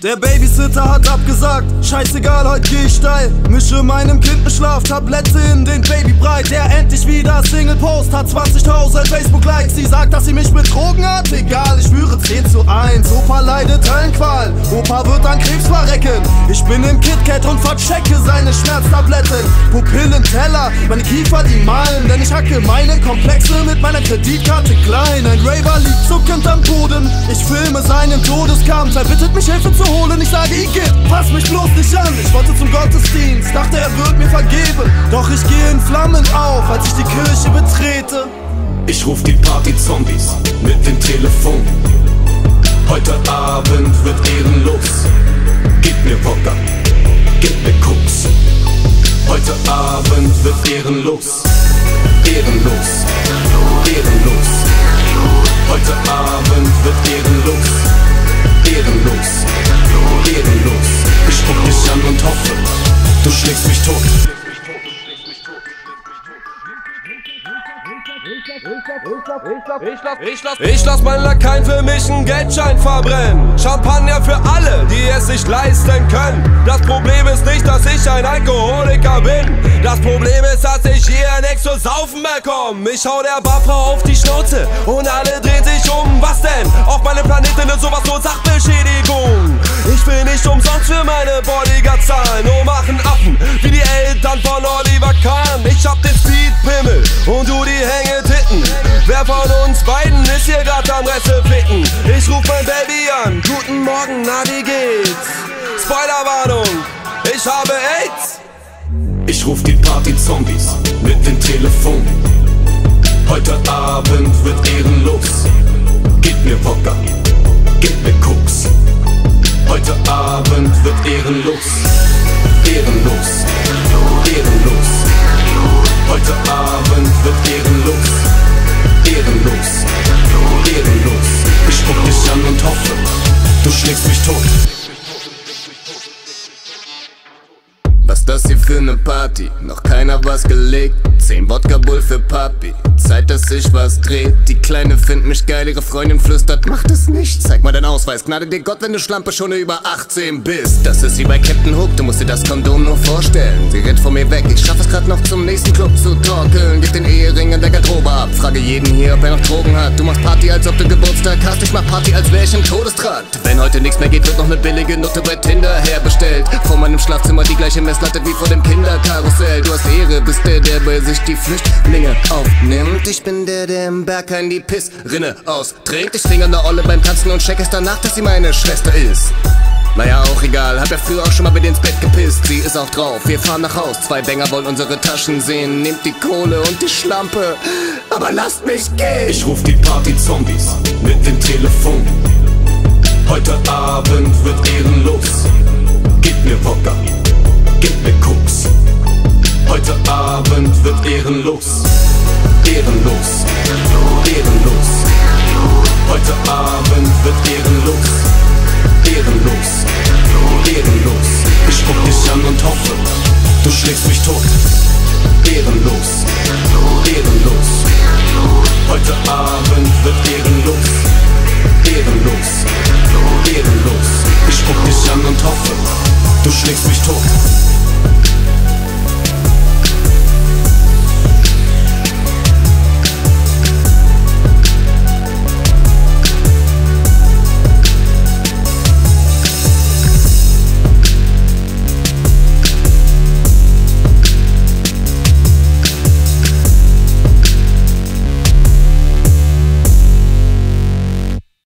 Der Babysitter hat abgesagt, scheißegal, heute geh ich steil. Mische meinem Kind ne Schlaftablette in den Babybrei. Der endlich wieder Single Post hat 20.000 Facebook-Likes. Sie sagt, dass sie mich betrogen hat, egal, ich schwöre 10 zu 1. Opa leidet Höllenqual, Opa wird an Krebs verrecken. Ich bin im KitKat und verchecke seine Schmerztabletten. Pupillen, Teller, meine Kiefer, die malen. Denn ich hacke meine Komplexe mit meiner Kreditkarte klein. Ein Raver liegt zuckend am Boden. Ich filme seinen Todeskampf, er bittet mich Hilfe zu holen. Ich sage, Igitt, pass mich bloß nicht an. Ich wollte zum Gottesdienst, dachte, er wird mir vergeben. Doch ich gehe in Flammen auf, als ich die Kirche betrete. Ich ruf die Party-Zombies mit dem Telefon. Heute Abend wird ehrenlos. Gib mir Wodka, gib mir Koks. Heute Abend wird ehrenlos. Ich lass, ich lass mein Lakaien für mich einen Geldschein verbrennen. Champagner für alle, die es sich leisten können. Das Problem ist nicht, dass ich ein Alkoholiker bin. Das Problem ist, dass ich hier nichts zu saufen bekomme. Ich hau der Barfrau auf die Schnauze und alle drehen sich um. Mein Baby an. Guten Morgen, na wie geht's? Spoilerwarnung, ich habe AIDS. Ich ruf die Party-Zombies mit dem Telefon. Heute Abend wird ehrenlos. Gib mir Wodka, gib mir Koks. Heute Abend wird ehrenlos. Das hier für ne Party? Noch keiner was gelegt. Zehn Wodka Bull für Papi. Zeit, dass sich was dreht. Die Kleine findet mich geil, ihre Freundin flüstert, macht es nicht. Zeig mal deinen Ausweis, gnade dir Gott, wenn du Schlampe schon über 18 bist. Das ist wie bei Captain Hook, du musst dir das Kondom nur vorstellen. Sie rennt von mir weg, ich schaff es grad noch zum nächsten Club zu torkeln. Gib den Ehering in der Garderobe ab, frage jeden hier, ob er noch Drogen hat. Du machst Party, als hast, ich mach Party, als wär ich im Todestrakt. Wenn heute nichts mehr geht, wird noch ne billige Nutte bei Tinder herbestellt. Vor meinem Schlafzimmer die gleiche Messlatte wie vor dem Kinderkarussell. Du hast Ehre, bist der, der bei sich die Flüchtlinge aufnimmt. Ich bin der, der im Berg in die Pissrinne austrinkt. Ich finger ne Olle beim Tanzen und check es danach, dass sie meine Schwester ist. Naja, auch egal, hab ja früher auch schon mal mit ins Bett gepisst. Sie ist auch drauf, wir fahren nach Haus. Zwei Bänger wollen unsere Taschen sehen. Nehmt die Kohle und die Schlampe, aber lasst mich gehen. Ich ruf die Party-Zombies mit dem Telefon. Heute Abend wird ehrenlos. Gib mir Wodka, gib mir Koks. Heute Abend wird ehrenlos. Ehrenlos, ehrenlos. Heute Abend wird ehrenlos. Ehrenlos, ehrenlos. Ich guck dich an und hoffe, du schlägst mich tot. Ehrenlos, ehrenlos. Heute Abend wird ehrenlos. Ehrenlos, ehrenlos. Ich guck dich an und hoffe, du schlägst mich tot.